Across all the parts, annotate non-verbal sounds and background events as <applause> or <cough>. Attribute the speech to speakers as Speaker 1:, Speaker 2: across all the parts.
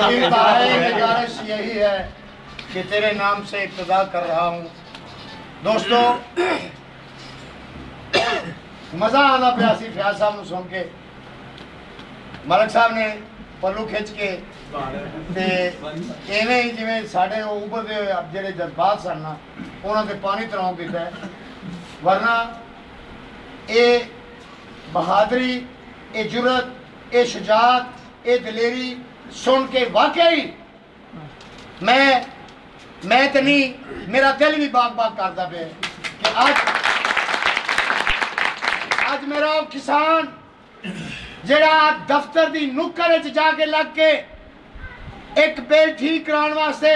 Speaker 1: इंतहाई <laughs> गुजारिश यही है कि तेरे नाम से इब्तदा कर रहा हूँ दोस्तों मज़ा आना पिया सी फयाज साहब ਨੂੰ ਸੁਣ ਕੇ ਮਲਕ ਸਾਹਿਬ ਨੇ ਪੱਲੂ ਖਿੱਚ ਕੇ ਤੇ ਐਵੇਂ ਹੀ ਜਿਵੇਂ ਸਾਡੇ ਉਹ ਉਭਰਦੇ ਹੋਏ ਜਿਹੜੇ ਜਜ਼ਬਾਤ ਸਨ ਨਾ ਉਹਨਾਂ ਤੇ ਪਾਣੀ ਤਰਾਉ ਦਿੱਤਾ ਹੈ। ਵਰਨਾ ਇਹ ਬਹਾਦਰੀ ਇਹ ਜੁਰਤ ਇਹ ਸ਼ੁਜਾਤ ਇਹ ਦਲੇਰੀ ਸੁਣ ਕੇ ਵਾਕਿਆ ਹੀ ਮੈਂ ਮੈਂ ਤੇ ਨਹੀਂ, ਮੇਰਾ ਦਿਲ ਵੀ ਬਾਗ ਬਾਗ ਕਰਦਾ ਪਿਆ ਕਿ ਅੱਜ ਅੱਜ ਮੇਰਾ ਉਹ ਕਿਸਾਨ ਜਿਹੜਾ ਦਫ਼ਤਰ ਦੀ ਨੁੱਕਰ ਵਿੱਚ ਜਾ ਕੇ ਲੱਗ ਕੇ ਇੱਕ ਬਿੱਲ ਠੀਕ ਕਰਾਉਣ ਵਾਸਤੇ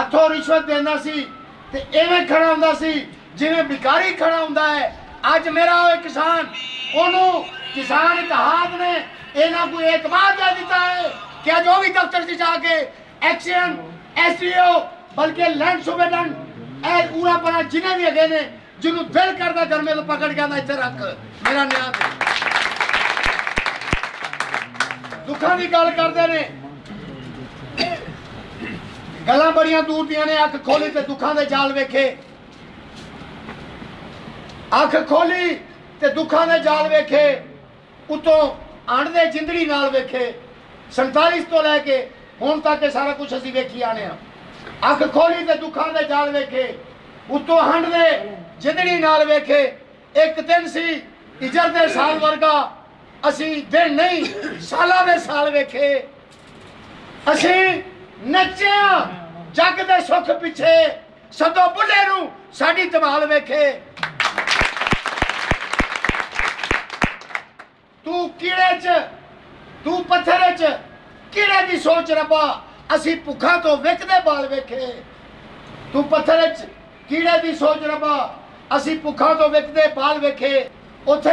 Speaker 1: ਹੱਥੋਂ ਰਿਸ਼ਵਤ ਦਿੰਦਾ ਸੀ ਤੇ ਐਵੇਂ ਖੜਾ ਹੁੰਦਾ ਸੀ, ਜਿਵੇਂ ਭਿਖਾਰੀ ਖੜਾ ਹੁੰਦਾ ਹੈ। ਅੱਜ ਮੇਰਾ ਉਹ ਕਿਸਾਨ, ਉਹਨੂੰ ਕਿਸਾਨ ਇਤਿਹਾਦ ਨੇ, ਇਹਨਾਂ ਕੋਈ ਇਤਮਾਦ ਦੇ ਦਿੱਤਾ ਹੈ। ਕਿ ਅੱਜ ਉਹ ਵੀ ਦਫ਼ਤਰ 'ਚ ਜਾ ਕੇ ਐਸਡੀਓ ਬਲਕਿ ਲੈਂਡ ਸੁਬੇਡਨ ਇਹ ਪੂਰਾ ਬਣਾ ਜਿਨੇ ਵੀ ਹੈਗੇ ਨੇ ਜਿਹਨੂੰ ਦਿਲ ਕਰਦਾ ਗਰਮੇ ਤੋਂ ਪਕੜ ਕੇ ਆਂਦਾ ਇੱਥੇ ਰੱਖ ਮੇਰਾ ਨਿਆਂ ਦੁੱਖਾਂ ਦੀ ਗੱਲ ਕਰਦੇ ਨੇ ਗੱਲਾਂ ਬੜੀਆਂ ਦੂਰ ਦੀਆਂ ਨੇ ਅੱਖ ਖੋਲੀ ਤੇ ਦੁੱਖਾਂ ਦੇ ਜਾਲ ਵੇਖੇ ਅੱਖ ਖੋਲੀ ਤੇ ਦੁੱਖਾਂ ਦੇ ਜਾਲ ਵੇਖੇ ਉਤੋਂ ਅਣਦੇ ਜਿੰਦੜੀ ਨਾਲ ਵੇਖੇ 47 ਤੋਂ ਲੈ ਕੇ ਹੁਣ ਤੱਕ ਇਹ ਸਾਰਾ ਕੁਝ ਅਸੀਂ ਵੇਖੀ ਆਨੇ ਆ ਅੱਖ ਖੋਲੀ ਤੇ ਦੁੱਖਾਂ ਦੇ ਜਾਲ ਵੇਖੇ, ਉਤੋਂ ਹੰਡ ਦੇ ਜਿੰਦੜੀ ਨਾਲ ਵੇਖੇ, ਇੱਕ ਦਿਨ ਸੀ, ਇਜਰ ਦੇ ਸਾਲ ਵਰਗਾ, ਅਸੀਂ ਦਿਨ ਨਹੀਂ, ਸਾਲਾਂ ਦੇ ਸਾਲ ਵੇਖੇ। ਅਸੀਂ ਨੱਚਿਆ, ਜੱਗ ਦੇ ਸੁੱਖ ਪਿੱਛੇ, ਸਦੋ ਬੁੱਲੇ ਨੂੰ ਸਾਡੀ ਧਮਾਲ ਵੇਖੇ। ਤੂੰ ਕੀੜੇ 'ਚ ਤੂੰ ਪੱਥਰ 'ਚ ਕੀੜੇ ਦੀ ਸੋਚ ਰੱਬਾ? ਅਸੀਂ ਭੁੱਖਾਂ ਤੋਂ ਵਿਕਦੇ ਬਾਲ ਵੇਖੇ। ਤੂੰ ਪੱਥਰ 'ਚ ਕੀੜੇ ਦੀ ਸੋਚ ਰੱਬਾ? ਅਸੀਂ ਭੁੱਖਾਂ ਤੋਂ ਵਿਕਦੇ ਬਾਲ ਵੇਖੇ। ਉਥੇ